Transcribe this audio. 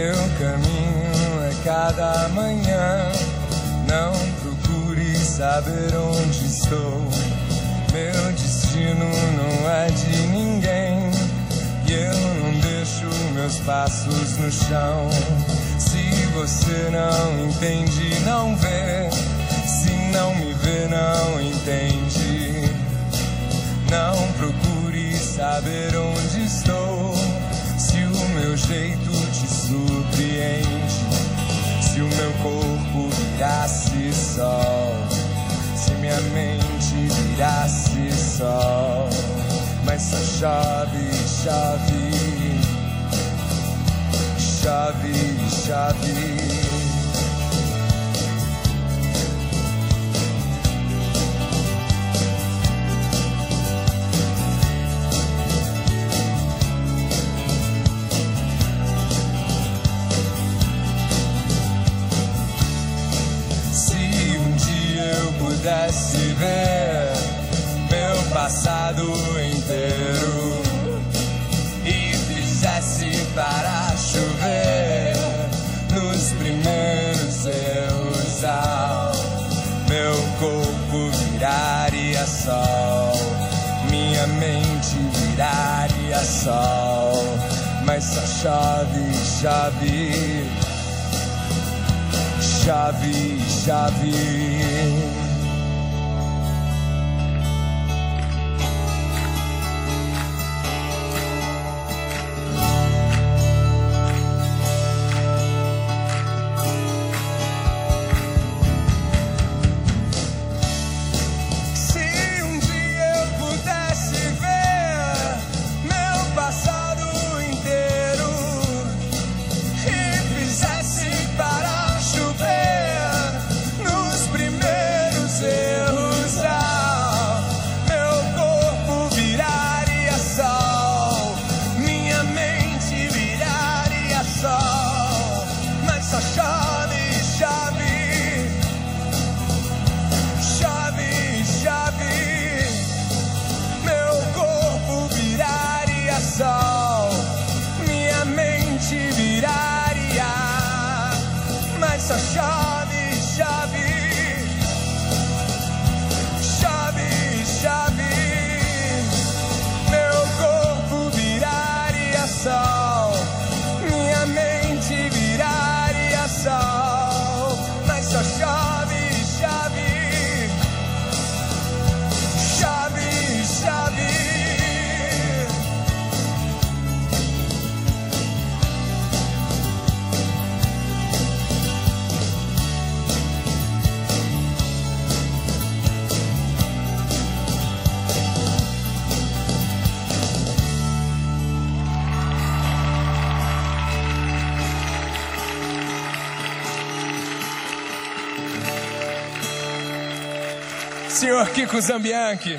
Meu caminho é cada manhã. Não procure saber onde estou. Meu destino não é de ninguém. E eu não deixo meus passos no chão. Se você não entende, não vê. Se não me vê, não entende. Não procure saber onde estou. Se o meu jeito te surpreende. Se o meu corpo virasse sol. Se minha mente virasse sol. Mas só chove, chove. Chove, chove. Pudesse ver meu passado inteiro. E fizesse para chover nos primeiros erros, ah, meu corpo viraria sol, minha mente viraria sol, mas só chove, chove. Chave, chave. Senhor Kiko Zambianchi.